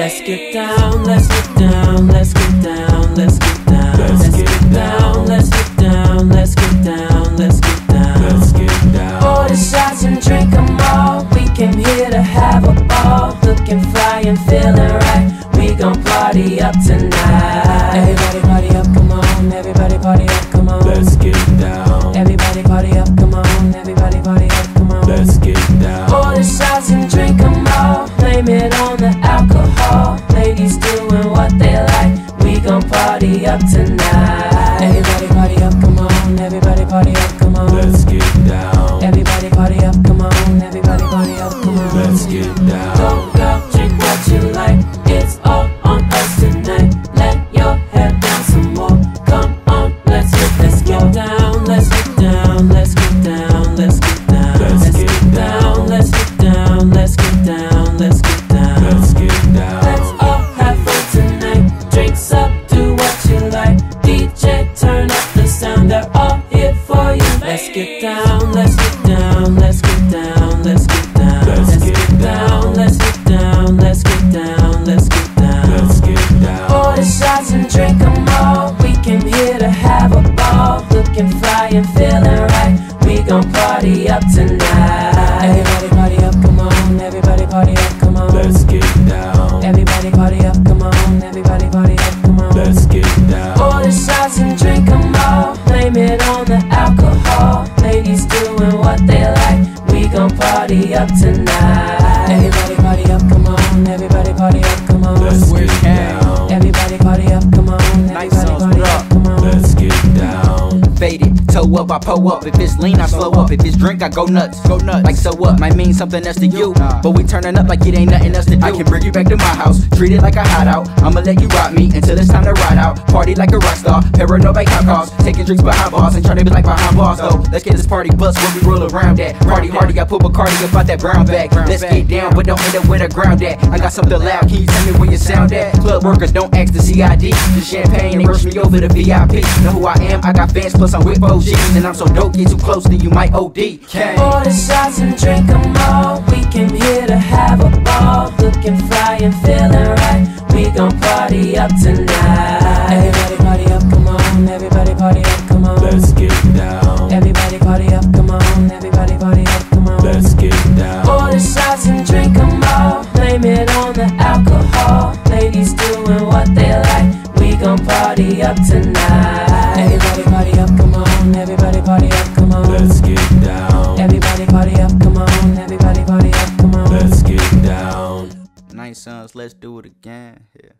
get down, let's get down, let's get down, let's get down, tonight. Everybody party up, come on. Everybody party up, come on. Let's get down. Everybody party up, come on. Everybody party up, come on. Let's get down. Let's get down, let's get down, let's get down, let's get down. Let's get down, let's get down, let's get down, let's get down. Let's get down. Order shots and drink them all. We came here to have a ball. Looking fly and feeling right. We gon' party up tonight. Everybody party up, come on. Everybody party up, come on. Let's get down. Everybody party up, come on. Tonight. Everybody party up, come on. Everybody party up, come on. Let's get down. Everybody party up, come on. Everybody party up, up? come on. Let's get down. Faded, toe up, I pull up. If it's lean, I slow up. If it's drink, I go nuts. Go nuts. Like so what? Might mean something else to you. But we turning up like it ain't nothing else to do. I can bring you back to my house, treat it like a hideout. I'ma let you rock me until it's time to ride out. Party like a rock star, paranoid like hot cars. Taking drinks behind bars and trying to be like behind bars though. Let's get this party bust when we roll around that. Party hardy, I put Bacardi about that brown bag. Let's get down, but don't end up where the ground at. I got something loud, can you tell me where you sound at? Club workers don't ask the CID. The champagne, they rush me over the VIP. Know who I am? I got fans, plus I'm with OGs. And I'm so dope, get too close, then you might OD. Kang. Order shots and drink 'em all. We came here to have a ball. Looking fly and feeling right. We gon' party up tonight. Everybody party up, come on. Everybody party up, come on. Let's get down. Everybody party up, come on. Everybody party up, come on. Let's get down. Order shots and drink 'em all. Blame it on the alcohol. Ladies doing what they like. We gon' party up tonight. Sons, let's do it again. Yeah.